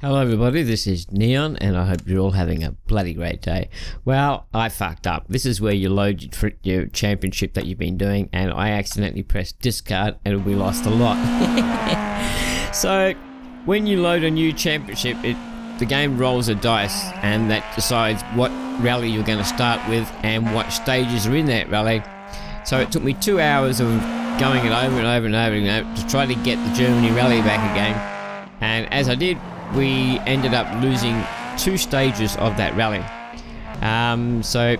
Hello, everybody. This is Neon, and I hope you're all having a bloody great day. Well, I fucked up. This is where you load your, your championship that you've been doing, and I accidentally pressed discard, and we lost a lot. so, when you load a new championship, it the game rolls a dice, and that decides what rally you're going to start with and what stages are in that rally. So it took me two hours of going it over and over and over again to try to get the Germany rally back again. And as I did, we ended up losing two stages of that rally. Um, so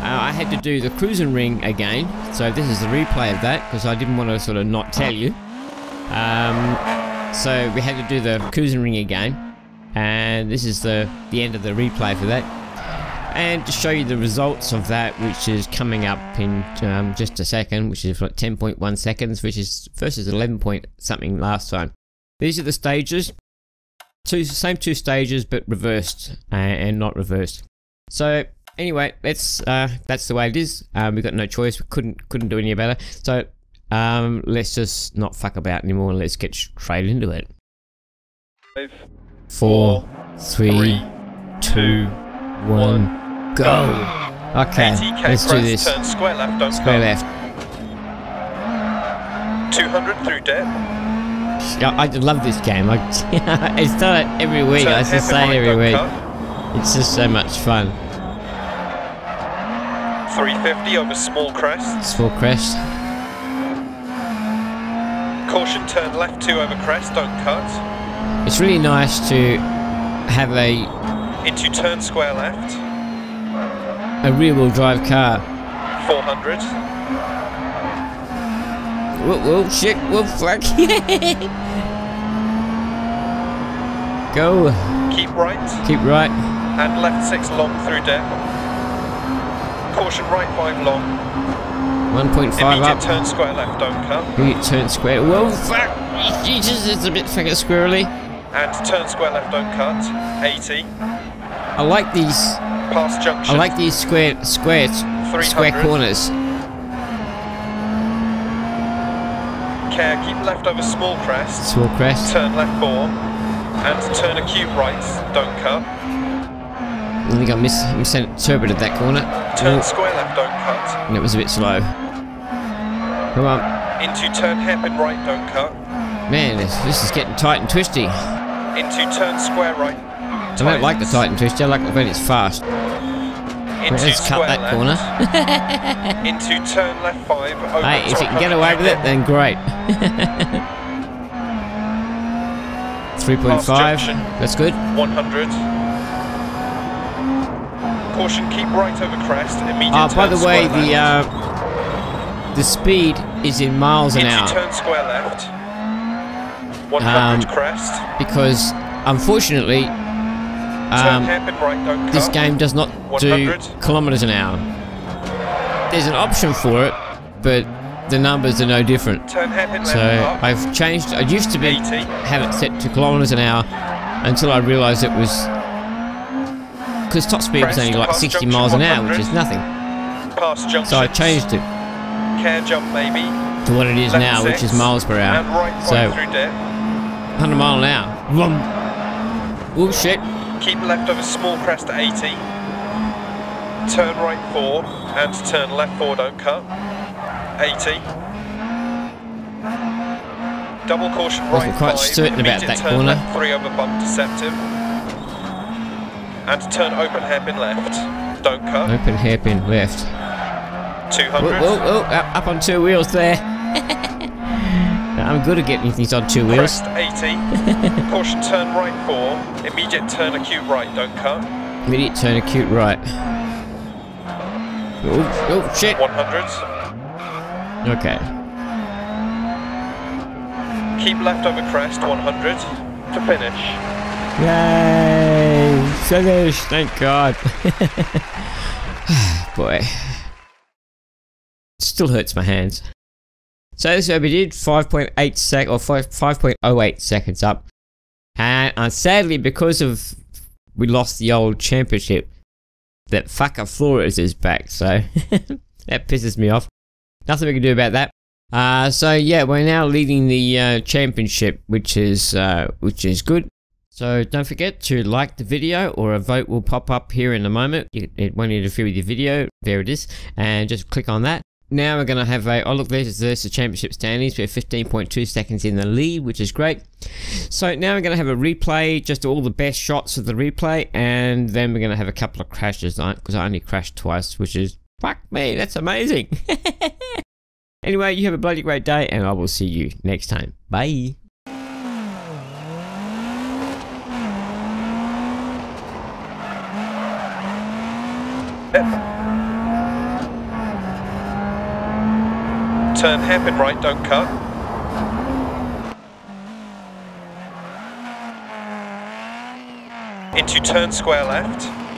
uh, I had to do the Kreuzungsring again. So this is the replay of that because I didn't want to sort of not tell you. Um, so we had to do the Kreuzungsring again, and this is the the end of the replay for that. And to show you the results of that, which is coming up in um, just a second, which is like 10.1 seconds, which is versus 11 point something last time. These are the stages two same two stages but reversed uh, and not reversed. So anyway, that's uh, that's the way it is. Um, we got no choice. We couldn't couldn't do any better. So um, let's just not fuck about anymore. Let's get straight into it. Five, Four, three, three, two, one, go. Okay, 80k let's do this. Turn square left, don't Square cut. left. 200 through depth. I love this game. I, I start it every week. Turn I just say it every week. cut. It's just so much fun. 350 over small crest. Small crest. Caution turn left 2 over crest, don't cut. It's really nice to have a Into turn square left. a rear-wheel drive car. 400. Whoa, whoa, shit, whoa, fuck. Go. Keep right. Keep right. And left 6 long through depth. Caution right 5 long. 1.5 Immediate up. turn square left, don't cut. You turn square. Whoa, fuck. Jesus, it's a bit fucking squirrely. And turn square left, don't cut. 80. I like these. Past junction. I like these square, square, square corners. Care, keep left over small crest. Small crest. Turn left 4. And turn acute right, don't cut. I think I mis misinterpreted that corner. Turn Oh, square left, don't cut. and it was a bit slow. Come on. Into turn hairpin right, don't cut. Man, this, this is getting tight and twisty. Into turn square right. I don't like the tight and twisty. I like it when it's fast. Into Let's cut that left. corner. Into turn left 5. Over Hey, if you can get away with it, then great. 3.5. That's good. 100. Caution, keep right over crest. Immediate Oh, by the way, the uh, the speed is in miles an Into hour turn square left. 100 Um, crest. because, unfortunately, um, hairpin right, don't cut. this game does not do 100. kilometers an hour. There's an option for it, but the numbers are no different. Turn hairpin left. So. I've changed. I used to be have it set to kilometers an hour until I realised it was because top speed was only like 60 miles an hour, which is nothing. So I changed it Care jump maybe. to what it is now, which is miles per hour. So five through depth. 100 mile an hour. Oh shit! Keep left over small crest to 80. Turn right 4 and turn left 4, don't cut. 80. Double caution right Wasn't quite 5. certain about immediate that turn corner. left 3 over bump deceptive. And turn open hairpin left. Don't cut. Open hairpin left. 200. Whoa, whoa, whoa! Up on two wheels there. I'm good at getting things on two wheels. Crest 80. caution turn right 4. Immediate turn acute right, don't cut. Immediate turn acute right. Oh, oh shit! 100. Okay. Keep left over crest 100 to finish. Yay! Finished! Thank God. Boy. Still hurts my hands. So this did 5.8 sec or 5.08 seconds up. And uh, sadly, because of we lost the old championship, that fucker Flores is back. So that pisses me off. Nothing we can do about that. Uh, so yeah, we're now leading the uh, championship, which is uh, which is good. So don't forget to like the video or a vote will pop up here in a moment. It won't interfere with your video. There it is. And just click on that. Now we're going to have a, oh look, there's, there's the championship standings. We're 15.2 seconds in the lead, which is great. So now we're going to have a replay, just all the best shots of the replay, and then we're going to have a couple of crashes, because I only crashed twice, which is, fuck me, that's amazing. anyway, you have a bloody great day, and I will see you next time. Bye. Turn hairpin right, don't cut. Into turn square left.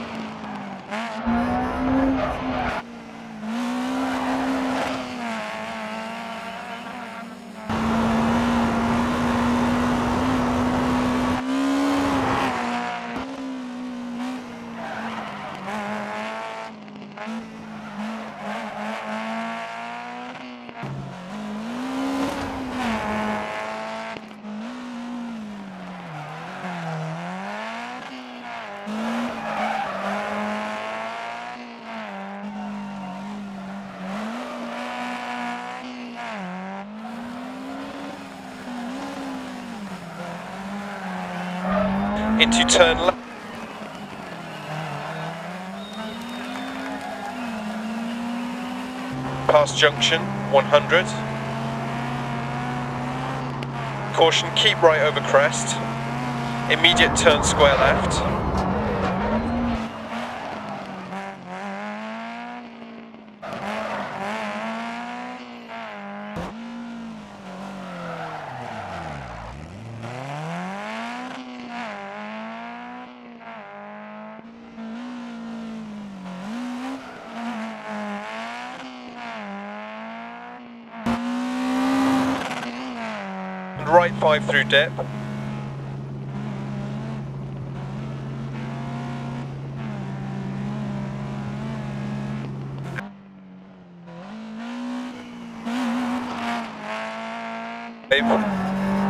Into turn left. Past junction, 100. Caution, keep right over crest. Immediate turn square left. Right 5 through dip.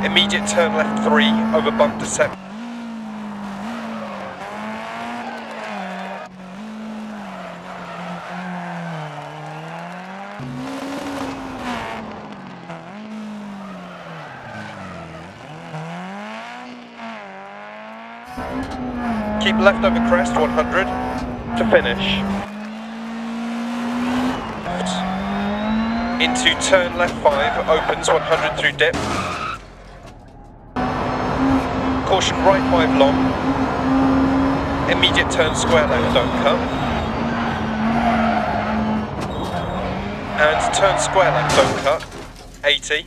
Immediate turn left 3 over bump to 7. Keep left over crest 100 to finish. Into turn left 5, opens 100 through dip. Caution right 5 long. Immediate turn square left, don't come. And turn square left, don't cut. 80.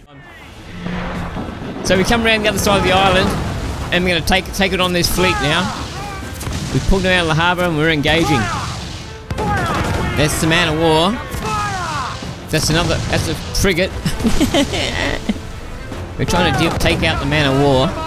So we come around the other side of the island and we're going to take, take it on this fleet now. We pulled them out of the harbour and we're engaging. There's the man of war. That's another, that's a frigate. we're trying to take out the man of war.